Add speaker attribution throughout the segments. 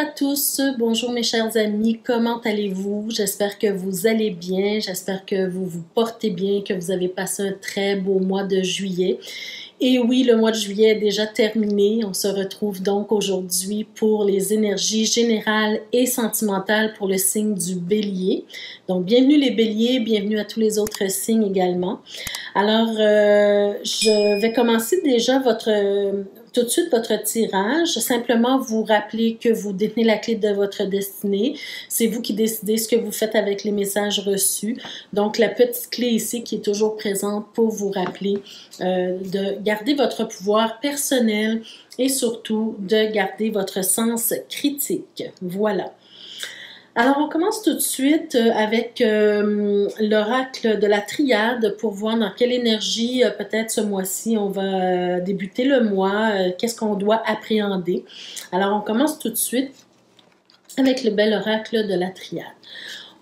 Speaker 1: À tous, bonjour mes chers amis, comment allez-vous? J'espère que vous allez bien, j'espère que vous vous portez bien, que vous avez passé un très beau mois de juillet. Et oui, le mois de juillet est déjà terminé. On se retrouve donc aujourd'hui pour les énergies générales et sentimentales pour le signe du bélier. Donc, bienvenue les béliers, bienvenue à tous les autres signes également. Alors, euh, je vais commencer déjà votre, tout de suite votre tirage. Simplement vous rappeler que vous détenez la clé de votre destinée. C'est vous qui décidez ce que vous faites avec les messages reçus. Donc, la petite clé ici qui est toujours présente pour vous rappeler euh, de garder votre pouvoir personnel et surtout de garder votre sens critique. Voilà. Alors, on commence tout de suite euh, avec euh, l'oracle de la triade pour voir dans quelle énergie, euh, peut-être ce mois-ci, on va débuter le mois, qu'est-ce qu'on doit appréhender. Alors, on commence tout de suite avec le bel oracle de la triade.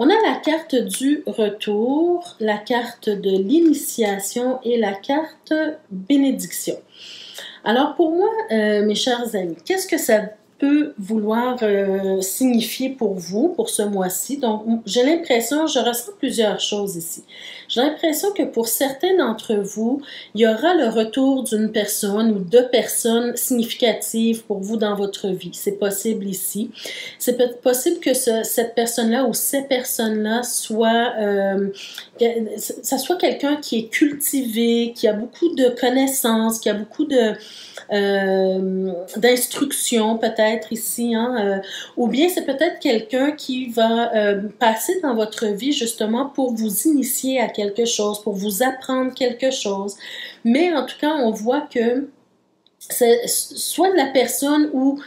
Speaker 1: On a la carte du retour, la carte de l'initiation et la carte bénédiction. Alors pour moi, mes chers amis, qu'est-ce que ça peut vouloir euh, signifier pour vous pour ce mois-ci. Donc, j'ai l'impression, je ressens plusieurs choses ici. J'ai l'impression que pour certains d'entre vous, il y aura le retour d'une personne ou de personnes significatives pour vous dans votre vie. C'est possible ici. C'est possible que cette personne-là ou ces personnes-là soit, euh, ça soit quelqu'un qui est cultivé, qui a beaucoup de connaissances, qui a beaucoup euh, d'instructions peut-être ici, hein, euh, ou bien c'est peut-être quelqu'un qui va euh, passer dans votre vie justement pour vous initier à quelque chose, pour vous apprendre quelque chose. Mais en tout cas, on voit que c'est soit la personne ou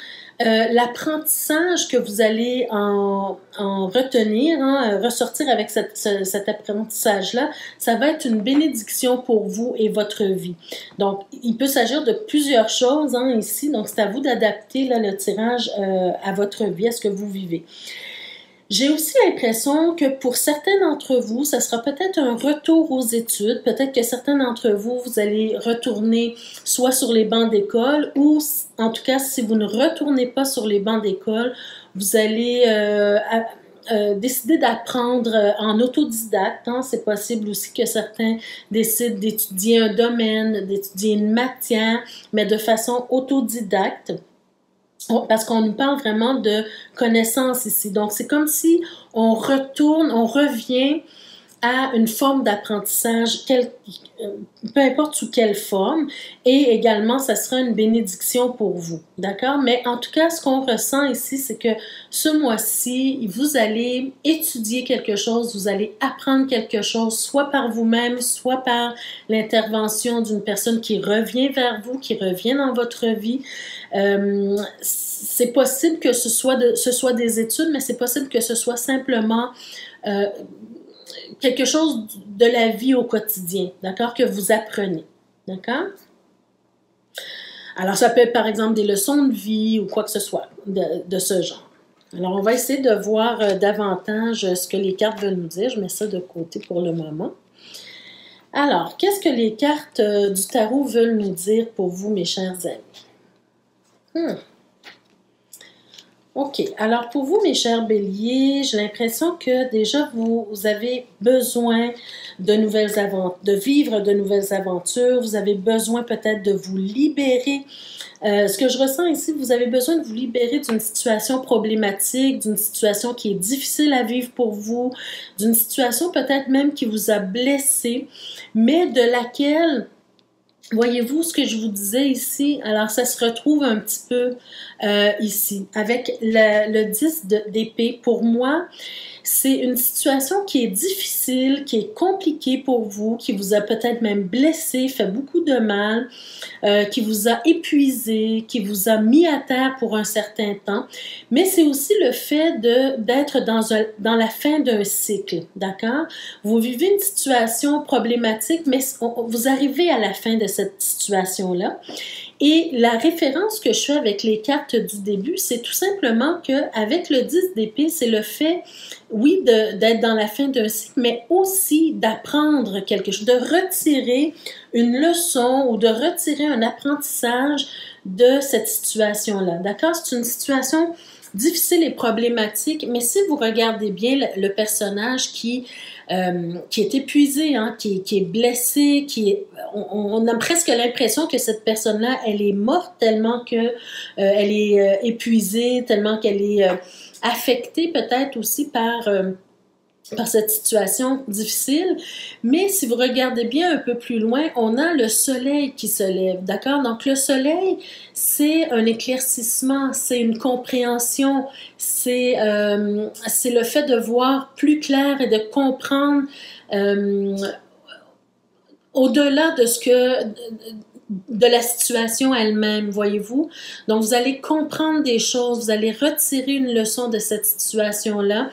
Speaker 1: euh, l'apprentissage que vous allez en, retenir, hein, ressortir avec cet apprentissage-là, ça va être une bénédiction pour vous et votre vie. Donc, il peut s'agir de plusieurs choses hein, ici. Donc, c'est à vous d'adapter le tirage euh, à votre vie, à ce que vous vivez. J'ai aussi l'impression que pour certains d'entre vous, ça sera peut-être un retour aux études. Peut-être que certains d'entre vous, vous allez retourner soit sur les bancs d'école ou, en tout cas, si vous ne retournez pas sur les bancs d'école, vous allez euh, euh, décider d'apprendre euh, en autodidacte. Hein. C'est possible aussi que certains décident d'étudier un domaine, d'étudier une matière, mais de façon autodidacte parce qu'on nous parle vraiment de connaissance ici. Donc, c'est comme si on retourne, on revient à une forme d'apprentissage, euh, peu importe sous quelle forme, et également, ça sera une bénédiction pour vous. D'accord? Mais en tout cas, ce qu'on ressent ici, c'est que ce mois-ci, vous allez étudier quelque chose, vous allez apprendre quelque chose, soit par vous-même, soit par l'intervention d'une personne qui revient vers vous, qui revient dans votre vie. Euh, c'est possible que ce soit, de, ce soit des études, mais c'est possible que ce soit simplement euh, quelque chose de la vie au quotidien, d'accord, que vous apprenez, d'accord? Alors, ça peut être par exemple des leçons de vie ou quoi que ce soit de, ce genre. Alors, on va essayer de voir euh, davantage ce que les cartes veulent nous dire. Je mets ça de côté pour le moment. Alors, qu'est-ce que les cartes du tarot veulent nous dire pour vous, mes chers amis? Hmm. OK. Alors, pour vous, mes chers béliers, j'ai l'impression que déjà, vous, avez besoin de nouvelles aventures, de vivre de nouvelles aventures. Vous avez besoin peut-être de vous libérer. Euh, ce que je ressens ici, vous avez besoin de vous libérer d'une situation problématique, d'une situation qui est difficile à vivre pour vous, d'une situation peut-être même qui vous a blessé, mais de laquelle Voyez-vous ce que je vous disais ici? Alors, ça se retrouve un petit peu euh, ici avec le, le 10 d'épée. Pour moi, c'est une situation qui est difficile, qui est compliquée pour vous, qui vous a peut-être même blessé, fait beaucoup de mal, euh, qui vous a épuisé, qui vous a mis à terre pour un certain temps. Mais c'est aussi le fait d'être dans, la fin d'un cycle, d'accord? Vous vivez une situation problématique, mais vous arrivez à la fin de cette situation-là. Et la référence que je fais avec les cartes du début, c'est tout simplement que avec le 10 d'épée, c'est le fait, oui, d'être dans la fin d'un cycle, mais aussi d'apprendre quelque chose, de retirer une leçon ou de retirer un apprentissage de cette situation-là. D'accord? C'est une situation difficile et problématique, mais si vous regardez bien le, personnage qui, euh, qui est épuisé, hein, qui, est blessé, qui est, on, a presque l'impression que cette personne-là, elle est morte tellement que euh, elle est euh, épuisée, tellement qu'elle est affectée peut-être aussi par par cette situation difficile. Mais si vous regardez bien un peu plus loin, on a le soleil qui se lève, d'accord? Donc le soleil, c'est un éclaircissement, c'est une compréhension, c'est euh, le fait de voir plus clair et de comprendre euh, au-delà de ce que de la situation elle-même, voyez-vous. Donc, vous allez comprendre des choses, vous allez retirer une leçon de cette situation-là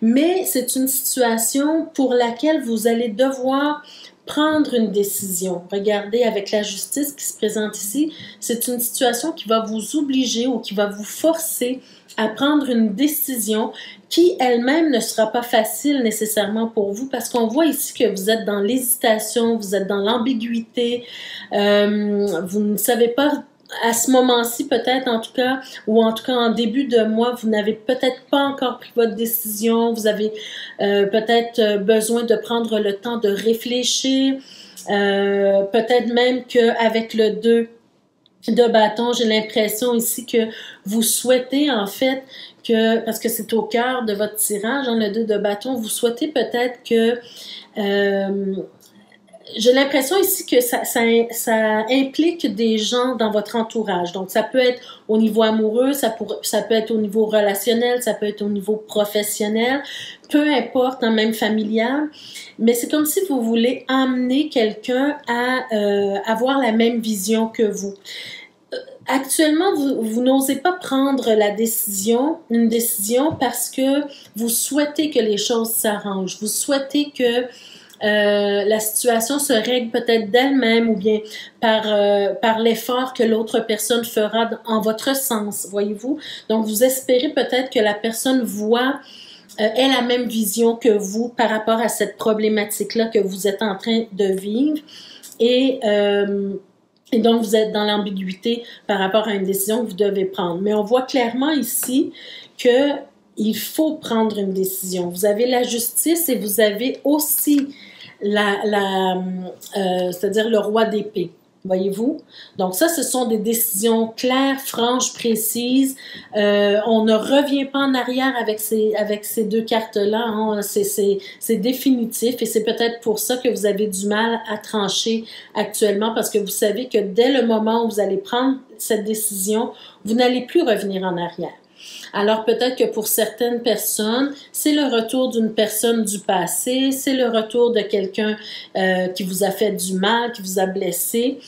Speaker 1: mais c'est une situation pour laquelle vous allez devoir prendre une décision. Regardez avec la justice qui se présente ici, c'est une situation qui va vous obliger ou qui va vous forcer à prendre une décision qui elle-même ne sera pas facile nécessairement pour vous parce qu'on voit ici que vous êtes dans l'hésitation, vous êtes dans l'ambiguïté, euh, vous ne savez pas à ce moment-ci, peut-être en tout cas, ou en tout cas en début de mois, vous n'avez peut-être pas encore pris votre décision, vous avez euh, peut-être euh, besoin de prendre le temps de réfléchir, euh, peut-être même qu'avec le 2 de bâton, j'ai l'impression ici que vous souhaitez en fait que, parce que c'est au cœur de votre tirage, hein, le 2 de bâton, vous souhaitez peut-être que j'ai l'impression ici que ça, ça, ça, implique des gens dans votre entourage. Donc, ça peut être au niveau amoureux, ça, pour, ça peut être au niveau relationnel, ça peut être au niveau professionnel, peu importe, hein, même familial. Mais c'est comme si vous voulez amener quelqu'un à euh, avoir la même vision que vous. Euh, actuellement, vous, n'osez pas prendre la décision, une décision parce que vous souhaitez que les choses s'arrangent. Vous souhaitez que euh, la situation se règle peut-être d'elle-même ou bien par, par l'effort que l'autre personne fera en votre sens, voyez-vous. Donc, vous espérez peut-être que la personne voit ait la même vision que vous par rapport à cette problématique-là que vous êtes en train de vivre. Et, euh, et donc, vous êtes dans l'ambiguïté par rapport à une décision que vous devez prendre. Mais on voit clairement ici que il faut prendre une décision. Vous avez la justice et vous avez aussi la, la euh, c'est-à-dire le roi d'épée. Voyez-vous? Donc ça, ce sont des décisions claires, franches, précises. Euh, on ne revient pas en arrière avec ces, avec ces deux cartes-là. Hein. C'est définitif et c'est peut-être pour ça que vous avez du mal à trancher actuellement parce que vous savez que dès le moment où vous allez prendre cette décision, vous n'allez plus revenir en arrière. Alors peut-être que pour certaines personnes, c'est le retour d'une personne du passé, c'est le retour de quelqu'un euh, qui vous a fait du mal, qui vous a blessé.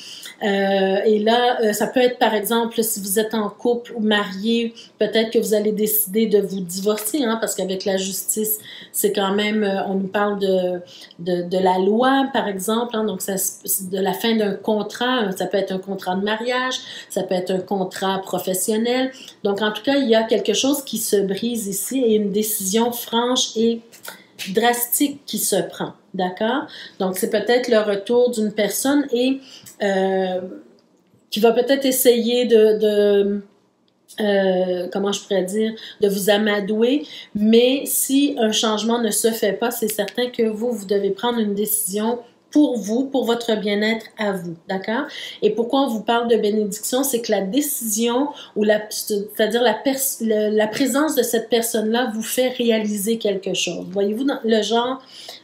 Speaker 1: Euh, et là, euh, ça peut être par exemple si vous êtes en couple ou marié, peut-être que vous allez décider de vous divorcer, hein, parce qu'avec la justice, c'est quand même, euh, on nous parle de, de, de la loi, par exemple, hein, donc ça, de la fin d'un contrat, ça peut être un contrat de mariage, ça peut être un contrat professionnel. Donc en tout cas, il y a quelque chose qui se brise ici et une décision franche et drastique qui se prend. D'accord? Donc, c'est peut-être le retour d'une personne et euh, qui va peut-être essayer de, euh, comment je pourrais dire, de vous amadouer, mais si un changement ne se fait pas, c'est certain que vous, vous devez prendre une décision pour vous, pour votre bien-être à vous, d'accord? Et pourquoi on vous parle de bénédiction, c'est que la décision ou la, c'est-à-dire la, la présence de cette personne-là vous fait réaliser quelque chose. Voyez-vous le genre,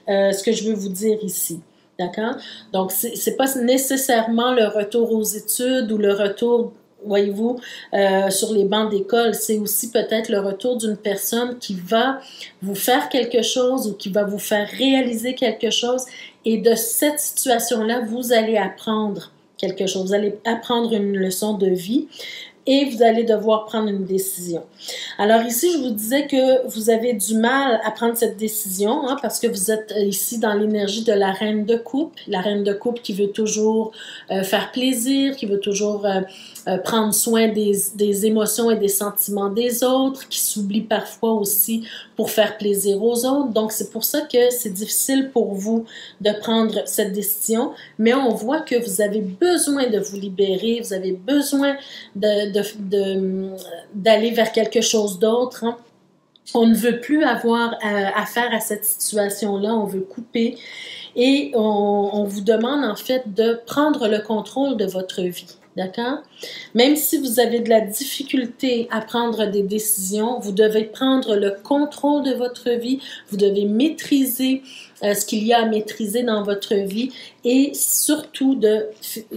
Speaker 1: euh, ce que je veux vous dire ici. D'accord? Donc, c'est pas nécessairement le retour aux études ou le retour voyez-vous, euh, sur les bancs d'école, c'est aussi peut-être le retour d'une personne qui va vous faire quelque chose ou qui va vous faire réaliser quelque chose. Et de cette situation-là, vous allez apprendre quelque chose. Vous allez apprendre une leçon de vie. Et vous allez devoir prendre une décision. Alors ici, je vous disais que vous avez du mal à prendre cette décision hein, parce que vous êtes ici dans l'énergie de la reine de coupe, la reine de coupe qui veut toujours euh, faire plaisir, qui veut toujours euh, euh, prendre soin des, émotions et des sentiments des autres, qui s'oublie parfois aussi pour faire plaisir aux autres. Donc c'est pour ça que c'est difficile pour vous de prendre cette décision, mais on voit que vous avez besoin de vous libérer, vous avez besoin de, d'aller vers quelque chose d'autre. Hein. On ne veut plus avoir affaire à cette situation-là, on veut couper et on, vous demande en fait de prendre le contrôle de votre vie. D'accord? Même si vous avez de la difficulté à prendre des décisions, vous devez prendre le contrôle de votre vie, vous devez maîtriser euh, ce qu'il y a à maîtriser dans votre vie et surtout de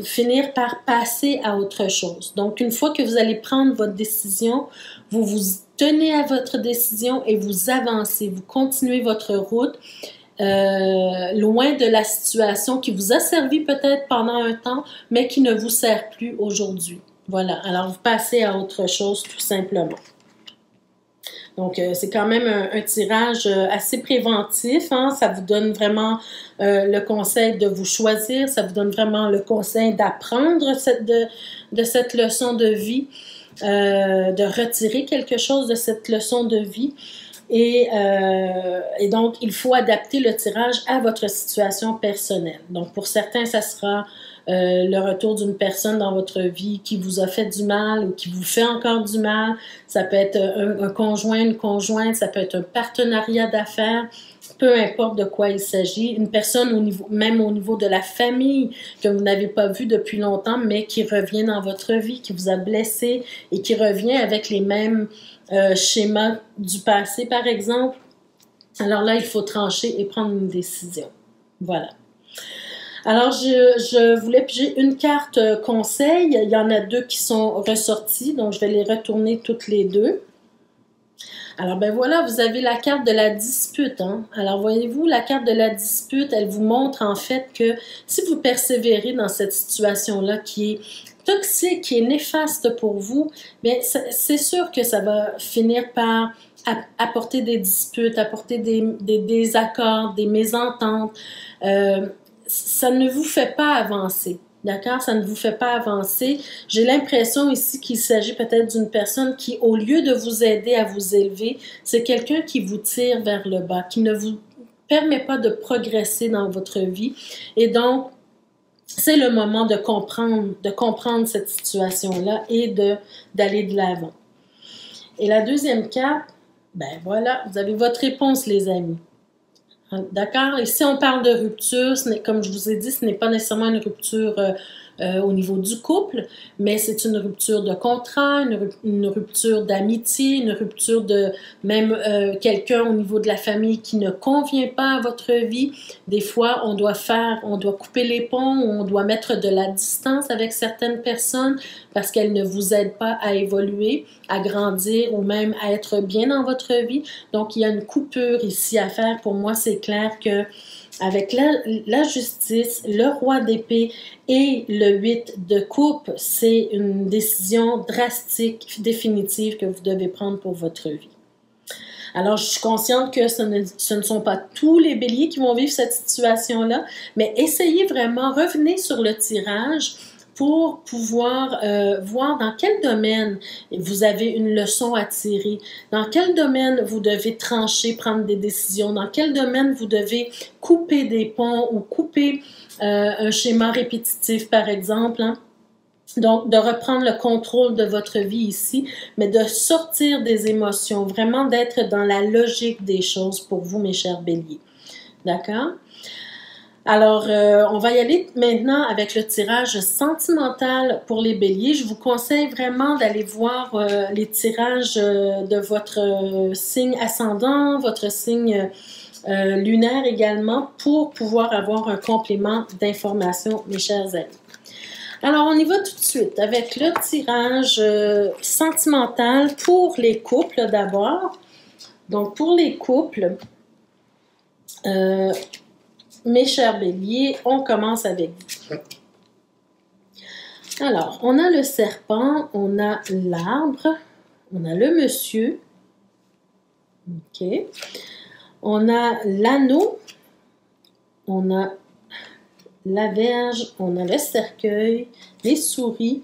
Speaker 1: finir par passer à autre chose. Donc, une fois que vous allez prendre votre décision, vous vous tenez à votre décision et vous avancez, vous continuez votre route euh, loin de la situation qui vous a servi peut-être pendant un temps, mais qui ne vous sert plus aujourd'hui. Voilà, alors vous passez à autre chose tout simplement. Donc, euh, c'est quand même un, tirage euh, assez préventif. Hein? Ça vous donne vraiment le conseil de vous choisir. Ça vous donne vraiment le conseil d'apprendre de, de, cette leçon de vie, de retirer quelque chose de cette leçon de vie. Euh, et, donc, il faut adapter le tirage à votre situation personnelle. Donc, pour certains, ça sera euh, le retour d'une personne dans votre vie qui vous a fait du mal ou qui vous fait encore du mal. Ça peut être un, conjoint, une conjointe, ça peut être un partenariat d'affaires, peu importe de quoi il s'agit. Une personne au niveau, même au niveau de la famille que vous n'avez pas vue depuis longtemps, mais qui revient dans votre vie, qui vous a blessé et qui revient avec les mêmes euh, schéma du passé, par exemple, alors là, il faut trancher et prendre une décision. Voilà. Alors, je, je voulais piger une carte euh, conseil. Il y en a deux qui sont ressorties, donc je vais les retourner toutes les deux. Alors, ben voilà, vous avez la carte de la dispute. Hein? Alors, voyez-vous, la carte de la dispute, elle vous montre en fait que si vous persévérez dans cette situation-là qui est toxique, qui est néfaste pour vous, bien, c'est sûr que ça va finir par apporter des disputes, apporter des, désaccords, des mésententes. Euh, ça ne vous fait pas avancer. D'accord? Ça ne vous fait pas avancer. J'ai l'impression ici qu'il s'agit peut-être d'une personne qui, au lieu de vous aider à vous élever, c'est quelqu'un qui vous tire vers le bas, qui ne vous permet pas de progresser dans votre vie. Et donc, c'est le moment de comprendre, de comprendre cette situation-là et d'aller de l'avant. Et la deuxième carte, ben voilà, vous avez votre réponse, les amis. D'accord? Et si on parle de rupture, comme je vous ai dit, ce n'est pas nécessairement une rupture euh, au niveau du couple, mais c'est une rupture de contrat, une, rupture d'amitié, une rupture de même euh, quelqu'un au niveau de la famille qui ne convient pas à votre vie. Des fois, on doit faire, on doit couper les ponts, on doit mettre de la distance avec certaines personnes parce qu'elles ne vous aident pas à évoluer, à grandir ou même à être bien dans votre vie. Donc, il y a une coupure ici à faire. Pour moi, c'est clair que avec la, justice, le roi d'épée et le 8 de coupe, c'est une décision drastique, définitive que vous devez prendre pour votre vie. Alors, je suis consciente que ce ne, ce ne, sont pas tous les béliers qui vont vivre cette situation-là, mais essayez vraiment, revenez sur le tirage pour pouvoir euh, voir dans quel domaine vous avez une leçon à tirer, dans quel domaine vous devez trancher, prendre des décisions, dans quel domaine vous devez couper des ponts ou couper euh, un schéma répétitif, par exemple. Hein. Donc, de reprendre le contrôle de votre vie ici, mais de sortir des émotions, vraiment d'être dans la logique des choses pour vous, mes chers béliers. D'accord? Alors, euh, on va y aller maintenant avec le tirage sentimental pour les béliers. Je vous conseille vraiment d'aller voir euh, les tirages euh, de votre signe ascendant, votre signe lunaire également, pour pouvoir avoir un complément d'information, mes chers amis. Alors, on y va tout de suite avec le tirage sentimental pour les couples d'abord. Donc, pour les couples, mes chers béliers, on commence avec vous. Alors, on a le serpent, on a l'arbre, on a le monsieur. OK. On a l'anneau, on a la verge, on a le cercueil, les souris,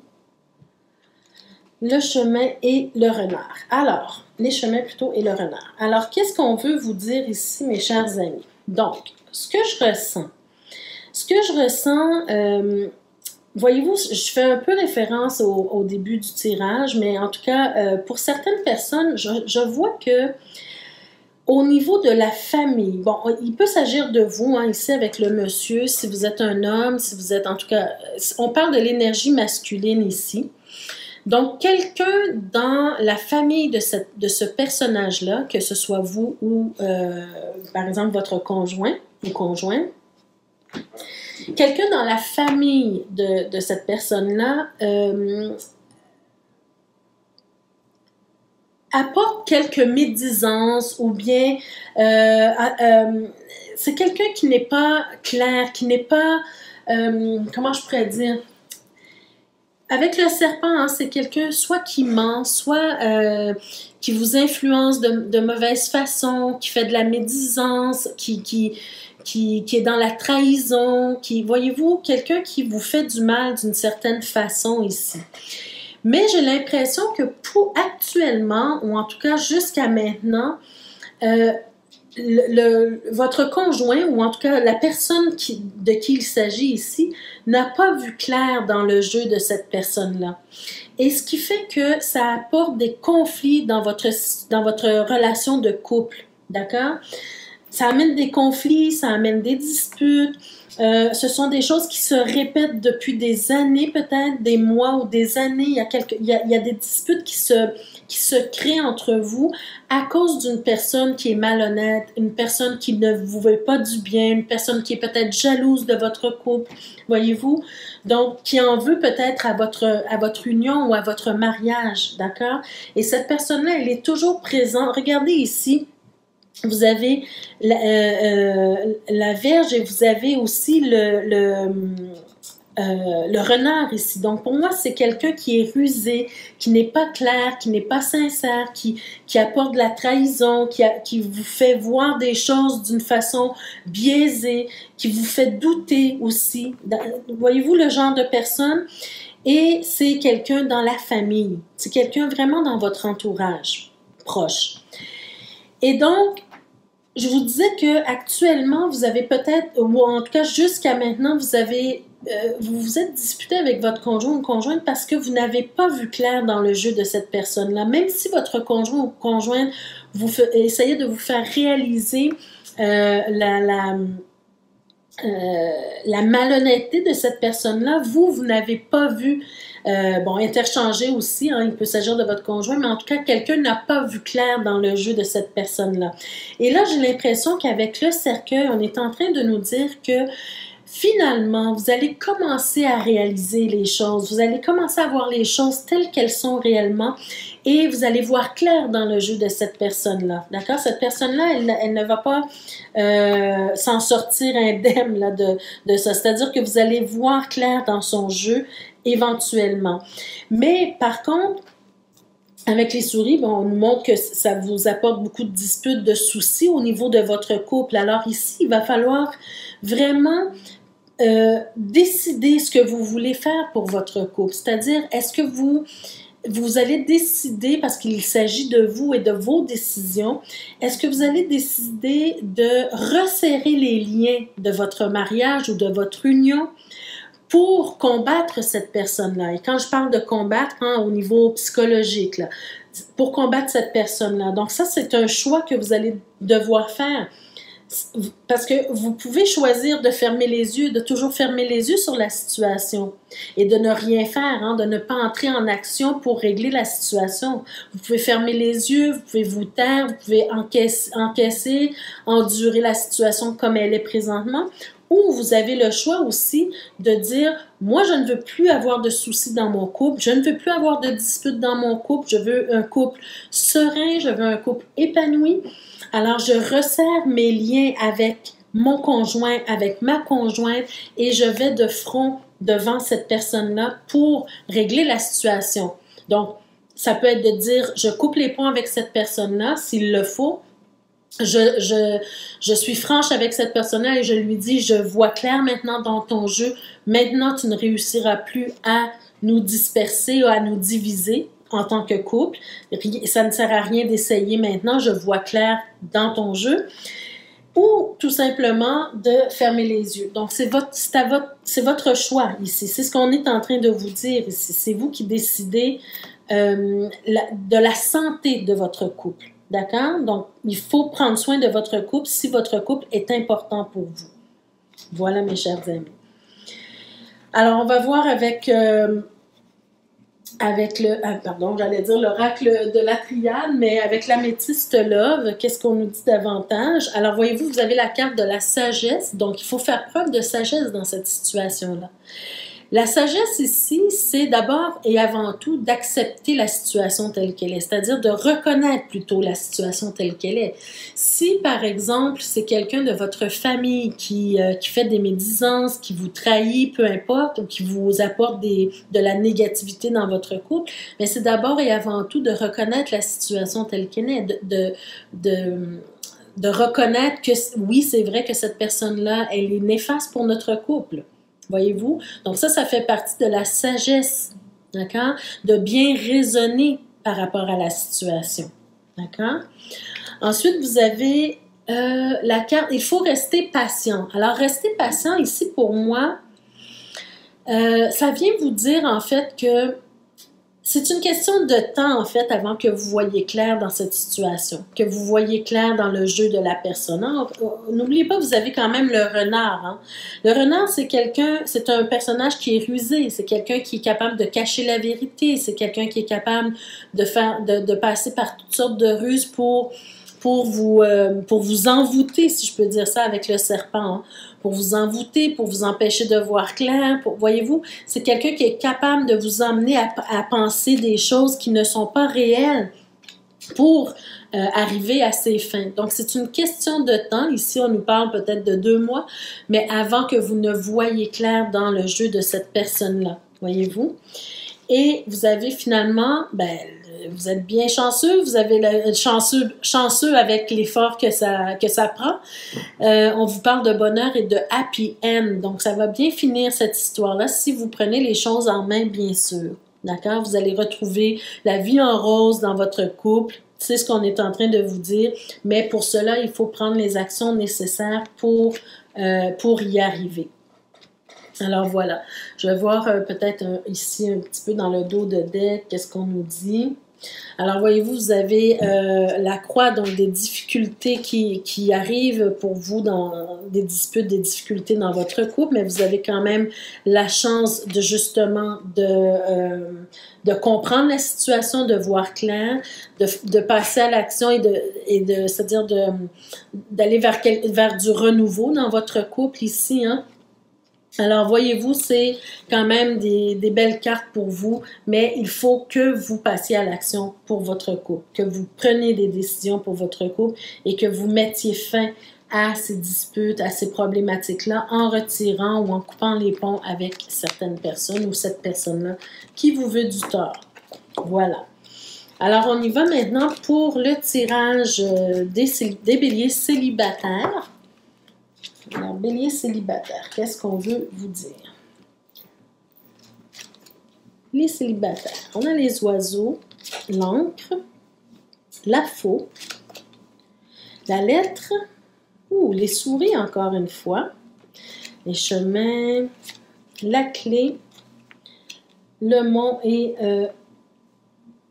Speaker 1: le chemin et le renard. Alors, les chemins plutôt et le renard. Alors, qu'est-ce qu'on veut vous dire ici, mes chers amis? Donc, ce que je ressens, ce que je ressens, euh, voyez-vous, je fais un peu référence au, début du tirage, mais en tout cas, euh, pour certaines personnes, je, vois que au niveau de la famille, bon, il peut s'agir de vous, hein, ici avec le monsieur, si vous êtes un homme, si vous êtes en tout cas, on parle de l'énergie masculine ici. Donc, quelqu'un dans la famille de, de ce personnage-là, que ce soit vous ou, euh, par exemple, votre conjoint ou conjoint, quelqu'un dans la famille de, cette personne-là euh, apporte quelques médisances ou bien euh, c'est quelqu'un qui n'est pas clair, qui n'est pas, comment je pourrais dire, avec le serpent, hein, c'est quelqu'un soit qui ment, soit euh, qui vous influence de, mauvaise façon, qui fait de la médisance, qui, qui, qui, est dans la trahison, qui, voyez-vous, quelqu'un qui vous fait du mal d'une certaine façon ici. Mais j'ai l'impression que pour actuellement, ou en tout cas jusqu'à maintenant, euh, votre conjoint, ou en tout cas la personne de qui il s'agit ici, n'a pas vu clair dans le jeu de cette personne-là. Et ce qui fait que ça apporte des conflits dans votre, dans votre relation de couple. D'accord? Ça amène des conflits, ça amène des disputes. Euh, ce sont des choses qui se répètent depuis des années, peut-être des mois ou des années. Il y a, quelques, il y a, il y a des disputes qui se, qui se créent entre vous à cause d'une personne qui est malhonnête, une personne qui ne vous veut pas du bien, une personne qui est peut-être jalouse de votre couple, voyez-vous, donc qui en veut peut-être à votre à votre union ou à votre mariage, d'accord? Et cette personne-là, elle est toujours présente. Regardez ici, vous avez la, euh, euh, la, Vierge et vous avez aussi le, le euh, le renard ici. Donc pour moi, c'est quelqu'un qui est rusé, qui n'est pas clair, qui n'est pas sincère, qui, apporte de la trahison, qui, qui vous fait voir des choses d'une façon biaisée, qui vous fait douter aussi. Voyez-vous le genre de personne? Et c'est quelqu'un dans la famille. C'est quelqu'un vraiment dans votre entourage proche. Et donc, je vous disais que actuellement, vous avez peut-être, ou en tout cas jusqu'à maintenant, vous avez euh, vous vous êtes disputé avec votre conjoint ou conjointe parce que vous n'avez pas vu clair dans le jeu de cette personne-là. Même si votre conjoint ou conjointe vous de vous faire réaliser euh, euh, la, malhonnêteté de cette personne-là, vous, vous n'avez pas vu, bon, interchanger aussi, hein, il peut s'agir de votre conjoint, mais en tout cas, quelqu'un n'a pas vu clair dans le jeu de cette personne-là. Et là, j'ai l'impression qu'avec le cercueil, on est en train de nous dire que finalement, vous allez commencer à réaliser les choses, vous allez commencer à voir les choses telles qu'elles sont réellement et vous allez voir clair dans le jeu de cette personne-là. D'accord? Cette personne-là, elle, ne va pas euh, s'en sortir indemne là, de, de ça. C'est-à-dire que vous allez voir clair dans son jeu éventuellement. Mais par contre, avec les souris, bon, on nous montre que ça vous apporte beaucoup de disputes, de soucis au niveau de votre couple. Alors ici, il va falloir vraiment euh, décider ce que vous voulez faire pour votre couple. C'est-à-dire, est-ce que vous, allez décider, parce qu'il s'agit de vous et de vos décisions, est-ce que vous allez décider de resserrer les liens de votre mariage ou de votre union pour combattre cette personne-là? Et quand je parle de combattre hein, au niveau psychologique, pour combattre cette personne-là. Donc ça, c'est un choix que vous allez devoir faire parce que vous pouvez choisir de fermer les yeux, de toujours fermer les yeux sur la situation et de ne rien faire, hein, de ne pas entrer en action pour régler la situation. Vous pouvez fermer les yeux, vous pouvez vous taire, vous pouvez encaisser, encaisser endurer la situation comme elle est présentement, ou vous avez le choix aussi de dire, moi, je ne veux plus avoir de soucis dans mon couple, je ne veux plus avoir de disputes dans mon couple, je veux un couple serein, je veux un couple épanoui. Alors, je resserre mes liens avec mon conjoint, avec ma conjointe, et je vais de front devant cette personne-là pour régler la situation. Donc, ça peut être de dire, je coupe les ponts avec cette personne-là s'il le faut. Je, suis franche avec cette personne-là et je lui dis, je vois clair maintenant dans ton jeu. Maintenant, tu ne réussiras plus à nous disperser ou à nous diviser en tant que couple. Ça ne sert à rien d'essayer maintenant, je vois clair dans ton jeu. Ou tout simplement de fermer les yeux. Donc, c'est votre, votre, votre choix ici. C'est ce qu'on est en train de vous dire ici. C'est vous qui décidez euh, de la santé de votre couple. D'accord? Donc, il faut prendre soin de votre couple si votre couple est important pour vous. Voilà, mes chers amis. Alors, on va voir avec euh, avec le, ah, pardon, j'allais dire l'oracle de la triade, mais avec l'améthyste love, qu'est-ce qu'on nous dit davantage? Alors, voyez-vous, vous avez la carte de la sagesse, donc il faut faire preuve de sagesse dans cette situation-là. La sagesse ici, c'est d'abord et avant tout d'accepter la situation telle qu'elle est, c'est-à-dire de reconnaître plutôt la situation telle qu'elle est. Si, par exemple, c'est quelqu'un de votre famille qui, euh, qui fait des médisances, qui vous trahit, peu importe, ou qui vous apporte de la négativité dans votre couple, mais c'est d'abord et avant tout de reconnaître la situation telle qu'elle est, de de reconnaître que oui, c'est vrai que cette personne-là, elle est néfaste pour notre couple. Voyez-vous? Donc ça, ça fait partie de la sagesse, d'accord? De bien raisonner par rapport à la situation, d'accord? Ensuite, vous avez euh, la carte, il faut rester patient. Alors, rester patient ici pour moi, euh, ça vient vous dire en fait que c'est une question de temps, en fait, avant que vous voyez clair dans cette situation, que vous voyez clair dans le jeu de la personne. N'oubliez pas, vous avez quand même le renard. Hein. Le renard, c'est quelqu'un, c'est un personnage qui est rusé, c'est quelqu'un qui est capable de cacher la vérité, c'est quelqu'un qui est capable de faire, de, de passer par toutes sortes de ruses pour pour vous, euh, pour vous envoûter, si je peux dire ça, avec le serpent, hein. pour vous envoûter, pour vous empêcher de voir clair. Voyez-vous, c'est quelqu'un qui est capable de vous emmener à, penser des choses qui ne sont pas réelles pour euh, arriver à ses fins. Donc, c'est une question de temps. Ici, on nous parle peut-être de deux mois, mais avant que vous ne voyez clair dans le jeu de cette personne-là. Voyez-vous? Et vous avez finalement, ben, vous êtes bien chanceux, vous avez le, chanceux, chanceux avec l'effort que ça, que ça prend. Euh, on vous parle de bonheur et de happy end. Donc, ça va bien finir cette histoire-là si vous prenez les choses en main, bien sûr. D'accord? Vous allez retrouver la vie en rose dans votre couple. C'est ce qu'on est en train de vous dire. Mais pour cela, il faut prendre les actions nécessaires pour, euh, pour y arriver. Alors voilà, je vais voir euh, peut-être ici un petit peu dans le dos de deck, qu'est-ce qu'on nous dit? Alors, voyez-vous, vous avez euh, la croix, donc des difficultés qui, arrivent pour vous dans des disputes, des difficultés dans votre couple, mais vous avez quand même la chance de justement de, euh, comprendre la situation, de voir clair, de, de passer à l'action et de, et de c'est-à-dire d'aller vers, vers du renouveau dans votre couple ici, hein. Alors, voyez-vous, c'est quand même des, belles cartes pour vous, mais il faut que vous passiez à l'action pour votre couple, que vous preniez des décisions pour votre couple et que vous mettiez fin à ces disputes, à ces problématiques-là en retirant ou en coupant les ponts avec certaines personnes ou cette personne-là qui vous veut du tort. Voilà. Alors, on y va maintenant pour le tirage euh, des, des béliers célibataires. Alors, bélier célibataire, qu'est-ce qu'on veut vous dire? Les célibataires, on a les oiseaux, l'encre, la faux, la lettre, ou les souris encore une fois, les chemins, la clé, le mont et euh,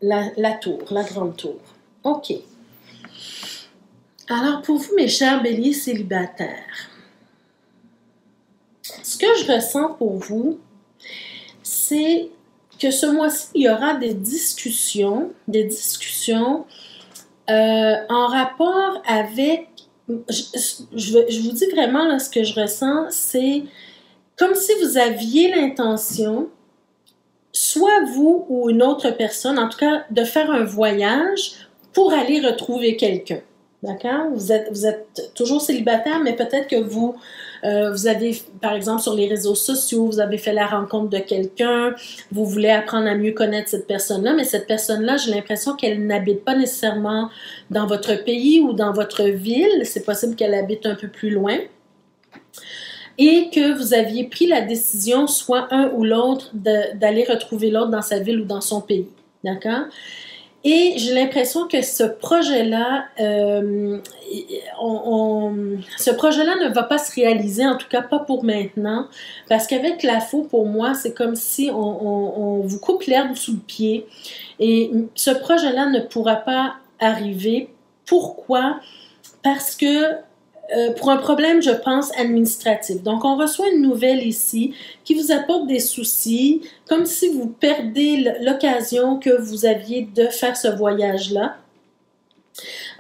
Speaker 1: la, la tour, la grande tour. OK. Alors, pour vous, mes chers béliers célibataires, ce que je ressens pour vous, c'est que ce mois-ci, il y aura des discussions, des discussions euh, en rapport avec, je, vous dis vraiment ce que je ressens, c'est comme si vous aviez l'intention, soit vous ou une autre personne, en tout cas, de faire un voyage pour aller retrouver quelqu'un. D'accord? Vous êtes, vous êtes toujours célibataire, mais peut-être que vous euh, vous avez, par exemple, sur les réseaux sociaux, vous avez fait la rencontre de quelqu'un, vous voulez apprendre à mieux connaître cette personne-là, mais cette personne-là, j'ai l'impression qu'elle n'habite pas nécessairement dans votre pays ou dans votre ville. C'est possible qu'elle habite un peu plus loin et que vous aviez pris la décision, soit un ou l'autre, d'aller retrouver l'autre dans sa ville ou dans son pays. D'accord? Et j'ai l'impression que ce projet-là, euh, ce projet-là ne va pas se réaliser, en tout cas pas pour maintenant, parce qu'avec la faux, pour moi, c'est comme si on, on vous coupe l'herbe sous le pied. Et ce projet-là ne pourra pas arriver. Pourquoi? Parce que euh, pour un problème, je pense, administratif. Donc, on reçoit une nouvelle ici qui vous apporte des soucis, comme si vous perdez l'occasion que vous aviez de faire ce voyage-là.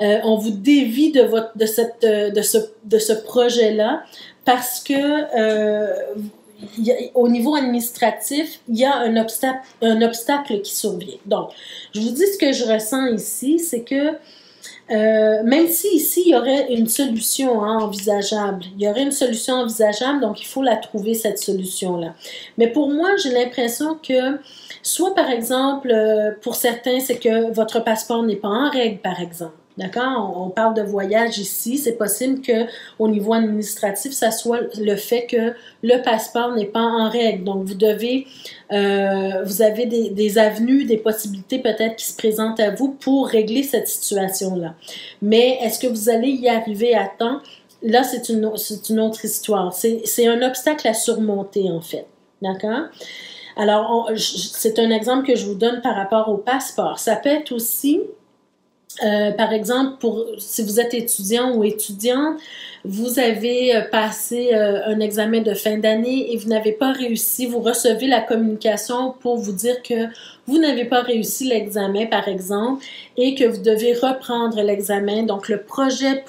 Speaker 1: Euh, on vous dévie de, votre, de, cette, euh, de ce, de ce projet-là parce que au niveau administratif, il y a un obstacle, un obstacle qui survient. Donc, je vous dis ce que je ressens ici, c'est que euh, même si ici, il y aurait une solution hein, envisageable, il y aurait une solution envisageable, donc il faut la trouver, cette solution-là. Mais pour moi, j'ai l'impression que, soit par exemple, euh, pour certains, c'est que votre passeport n'est pas en règle, par exemple. D'accord? On, parle de voyage ici. C'est possible que au niveau administratif, ça soit le fait que le passeport n'est pas en règle. Donc, vous devez, euh, vous avez des, avenues, des possibilités peut-être qui se présentent à vous pour régler cette situation-là. Mais est-ce que vous allez y arriver à temps? Là, c'est une autre histoire. C'est un obstacle à surmonter, en fait. D'accord? Alors, c'est un exemple que je vous donne par rapport au passeport. Ça peut être aussi euh, par exemple, pour si vous êtes étudiant ou étudiante, vous avez euh, passé euh, un examen de fin d'année et vous n'avez pas réussi, vous recevez la communication pour vous dire que vous n'avez pas réussi l'examen, par exemple, et que vous devez reprendre l'examen. Donc, le projet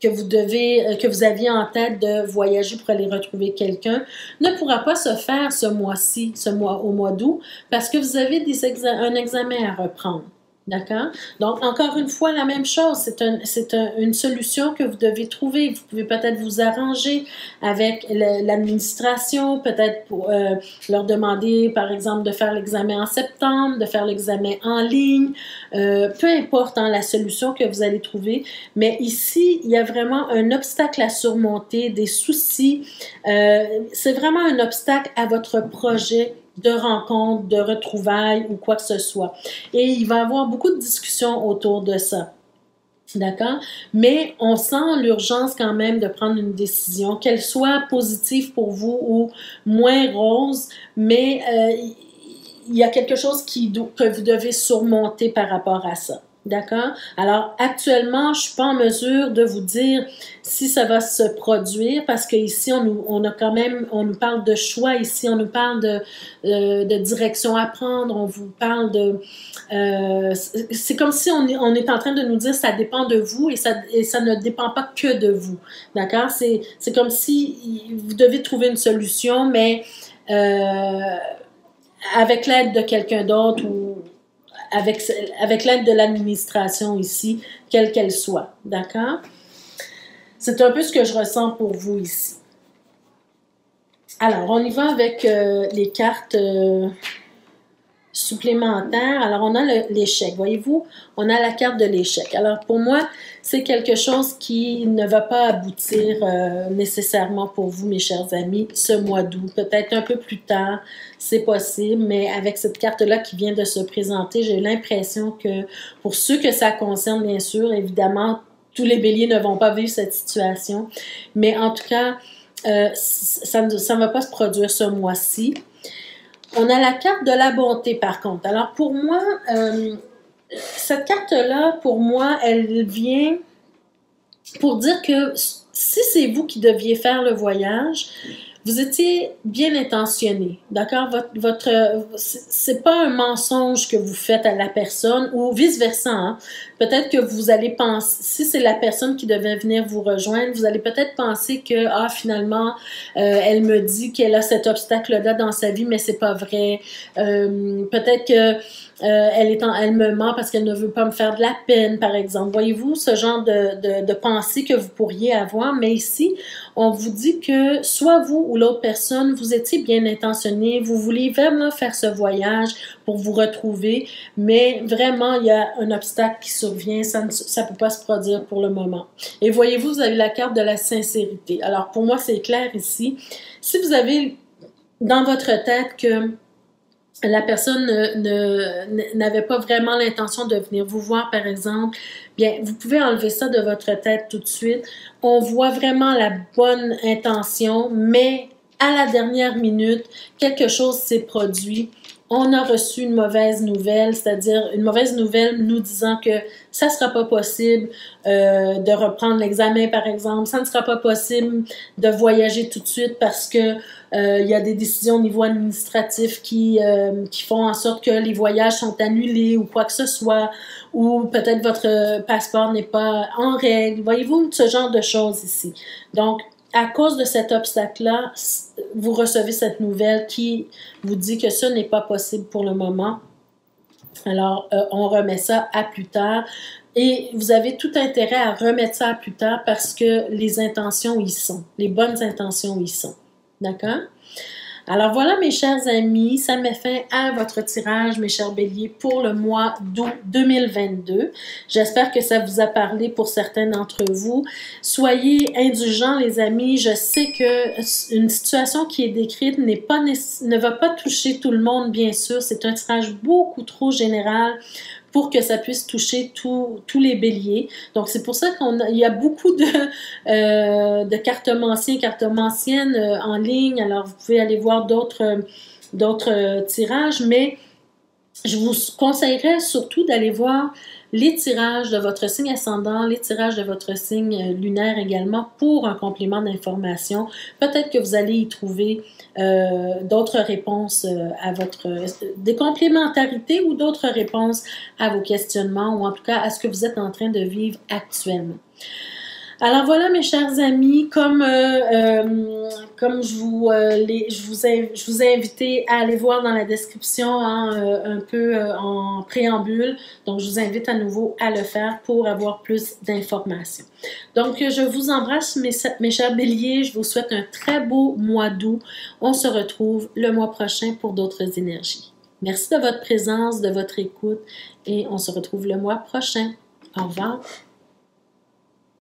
Speaker 1: que vous aviez en tête de voyager pour aller retrouver quelqu'un ne pourra pas se faire ce mois-ci, ce mois au mois d'août, parce que vous avez un examen à reprendre. D'accord? Donc, encore une fois, la même chose. C'est un, une solution que vous devez trouver. Vous pouvez peut-être vous arranger avec l'administration, peut-être pour euh, leur demander, par exemple, de faire l'examen en septembre, de faire l'examen en ligne. Euh, peu importe hein, la solution que vous allez trouver. Mais ici, il y a vraiment un obstacle à surmonter, des soucis. Euh, c'est vraiment un obstacle à votre projet de rencontres, de retrouvailles ou quoi que ce soit. Et il va y avoir beaucoup de discussions autour de ça. D'accord? Mais on sent l'urgence quand même de prendre une décision, qu'elle soit positive pour vous ou moins rose, mais euh, il y a quelque chose qui, que vous devez surmonter par rapport à ça. D'accord? Alors, actuellement, je suis pas en mesure de vous dire si ça va se produire parce qu'ici, on, nous, on a quand même, on nous parle de choix ici, on nous parle de, euh, direction à prendre, on vous parle de... Euh, c'est comme si on est, en train de nous dire ça dépend de vous et ça, ça ne dépend pas que de vous. D'accord? C'est, c'est comme si vous devez trouver une solution, mais euh, avec l'aide de quelqu'un d'autre ou avec, avec l'aide de l'administration ici, quelle qu'elle soit. D'accord? C'est un peu ce que je ressens pour vous ici. Alors, on y va avec euh, les cartes euh, supplémentaires. Alors, on a l'échec. Voyez-vous, on a la carte de l'échec. Alors, pour moi, c'est quelque chose qui ne va pas aboutir euh, nécessairement pour vous, mes chers amis, ce mois d'août. Peut-être un peu plus tard, c'est possible, mais avec cette carte-là qui vient de se présenter, j'ai l'impression que pour ceux que ça concerne, bien sûr, évidemment, tous les béliers ne vont pas vivre cette situation, mais en tout cas, euh, ça ne va pas se produire ce mois-ci. On a la carte de la bonté, par contre. Alors, pour moi, euh, cette carte-là, pour moi, elle vient pour dire que si c'est vous qui deviez faire le voyage, vous étiez bien intentionné, d'accord? Votre, c'est pas un mensonge que vous faites à la personne ou vice versa. Hein? Peut-être que vous allez penser, si c'est la personne qui devait venir vous rejoindre, vous allez peut-être penser que ah finalement euh, elle me dit qu'elle a cet obstacle-là dans sa vie, mais c'est pas vrai. Euh, peut-être que elle, est en, elle me ment parce qu'elle ne veut pas me faire de la peine, par exemple. Voyez-vous ce genre de, de, de pensée que vous pourriez avoir, mais ici, on vous dit que soit vous ou l'autre personne, vous étiez bien intentionné, vous voulez vraiment faire ce voyage pour vous retrouver, mais vraiment, il y a un obstacle qui survient, ça ne peut pas se produire pour le moment. Et voyez-vous, vous avez la carte de la sincérité. Alors, pour moi, c'est clair ici. Si vous avez dans votre tête que la personne n'avait pas vraiment l'intention de venir vous voir, par exemple, bien, vous pouvez enlever ça de votre tête tout de suite. On voit vraiment la bonne intention, mais à la dernière minute, quelque chose s'est produit on a reçu une mauvaise nouvelle, c'est-à-dire une mauvaise nouvelle nous disant que ça ne sera pas possible euh, de reprendre l'examen, par exemple, ça ne sera pas possible de voyager tout de suite parce que euh, il y a des décisions au niveau administratif qui, euh, qui font en sorte que les voyages sont annulés ou quoi que ce soit, ou peut-être votre passeport n'est pas en règle. Voyez-vous ce genre de choses ici? Donc, à cause de cet obstacle-là, vous recevez cette nouvelle qui vous dit que ce n'est pas possible pour le moment. Alors, euh, on remet ça à plus tard. Et vous avez tout intérêt à remettre ça à plus tard parce que les intentions y sont. Les bonnes intentions y sont. D'accord? Alors voilà mes chers amis, ça met fin à votre tirage, mes chers béliers, pour le mois d'août 2022. J'espère que ça vous a parlé pour certains d'entre vous. Soyez indulgents les amis, je sais que une situation qui est décrite ne va pas toucher tout le monde bien sûr, c'est un tirage beaucoup trop général pour que ça puisse toucher tous les béliers. Donc, c'est pour ça qu'il y a beaucoup de, euh, de cartomanciens, cartomanciennes euh, en ligne. Alors, vous pouvez aller voir d'autres d'autres tirages, mais je vous conseillerais surtout d'aller voir les tirages de votre signe ascendant, les tirages de votre signe lunaire également pour un complément d'information. Peut-être que vous allez y trouver euh, d'autres réponses euh, à votre... des complémentarités ou d'autres réponses à vos questionnements ou en tout cas à ce que vous êtes en train de vivre actuellement. Alors voilà, mes chers amis, comme, euh, euh, je, vous, euh, ai, invité à aller voir dans la description hein, un peu en préambule. Donc, je vous invite à nouveau à le faire pour avoir plus d'informations. Donc, je vous embrasse, mes, mes chers béliers. Je vous souhaite un très beau mois d'août. On se retrouve le mois prochain pour d'autres énergies. Merci de votre présence, de votre écoute et on se retrouve le mois prochain. Au revoir.